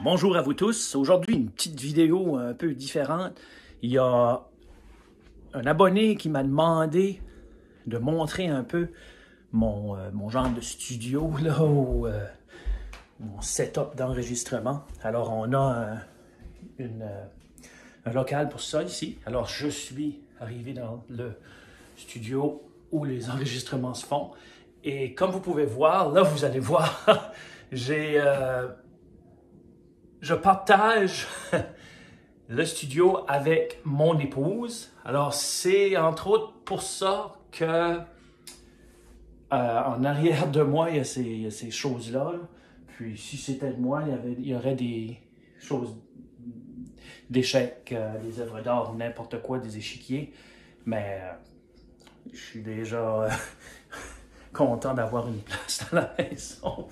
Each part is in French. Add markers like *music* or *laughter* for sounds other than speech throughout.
Bonjour à vous tous. Aujourd'hui, une petite vidéo un peu différente. Il y a un abonné qui m'a demandé de montrer un peu mon, euh, genre de studio, *laughs* là, euh, mon setup d'enregistrement. Alors, on a euh, un local pour ça ici. Alors, je suis arrivé dans le studio où les enregistrements se font. Et comme vous pouvez voir, là, vous allez voir, *laughs* j'ai je partage *laughs* le studio avec mon épouse. Alors, c'est entre autres pour ça que euh, en arrière de moi, il y a ces, choses-là. Puis, si c'était de moi, il y, avait, il y aurait des choses d'échecs, euh, des œuvres d'art, n'importe quoi, des échiquiers. Mais euh, je suis déjà *laughs* content d'avoir une place dans la maison.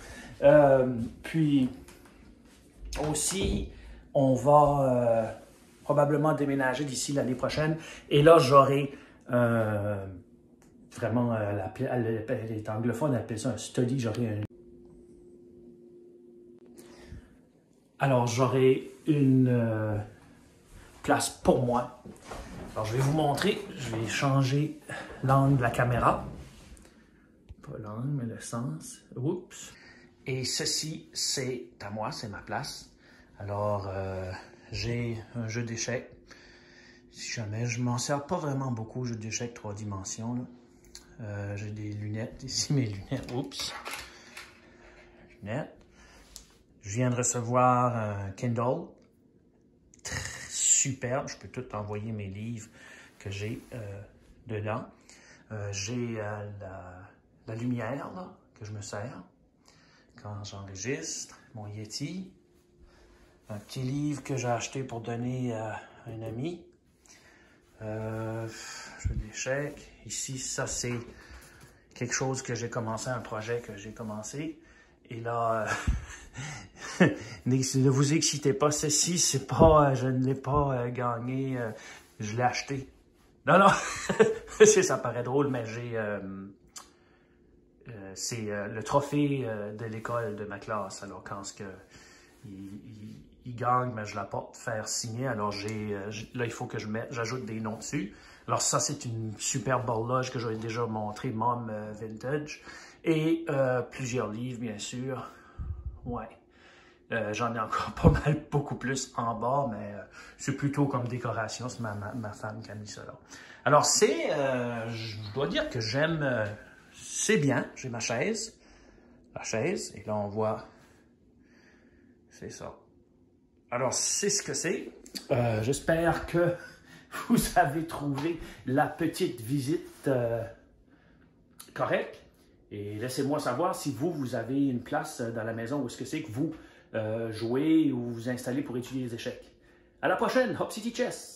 puis, aussi, on va euh, probablement déménager d'ici l'année prochaine. Et là, j'aurai euh, vraiment, euh, les anglophones appellent ça un study. J'aurai un... Alors, j'aurai une place pour moi. Alors, je vais vous montrer. Je vais changer l'angle de la caméra. Pas l'angle, mais le sens. Oups. Et ceci, c'est à moi, c'est ma place. Alors, euh, j'ai un jeu d'échecs. Si jamais, je m'en sers pas vraiment beaucoup, jeu d'échecs trois dimensions. Euh, j'ai des lunettes, *laughs* ici mes lunettes. Oups. Lunettes. Je viens de recevoir un Kindle. Très superbe. Je peux tout envoyer mes livres que j'ai euh, dedans. j'ai la, la, lumière là, que je me sers quand j'enregistre, mon Yeti, un petit livre que j'ai acheté pour donner à un ami, euh, jeu d'échecs. Ici, ça c'est quelque chose que j'ai commencé, un projet que j'ai commencé. Et là, euh, *laughs* ne vous excitez pas, ceci, c'est pas, euh, je ne l'ai pas gagné, je l'ai acheté. Non, non, *laughs* ça paraît drôle, mais j'ai euh, c'est euh, le trophée euh, de l'école de ma classe. Alors, quand ce que, il, gagne, mais je l'apporte faire signer. Alors, j'ai là, il faut que je mette, j'ajoute des noms dessus. Alors, ça, c'est une superbe horloge que j'avais déjà montré, Mom Vintage. Et plusieurs livres, bien sûr. Ouais. J'en ai encore *laughs* pas mal, beaucoup plus en bas, mais c'est plutôt comme décoration. C'est ma, ma, femme qui a mis ça là. Alors, c'est, je dois dire que j'aime c'est bien, j'ai ma chaise, la chaise, et là on voit, c'est ça. Alors, c'est ce que c'est. Euh, j'espère que *laughs* vous avez trouvé la petite visite euh, correcte. Et laissez-moi savoir si vous, vous avez une place dans la maison où est-ce que c'est que vous euh, jouez ou vous installez pour étudier les échecs. À la prochaine, Hop City Chess!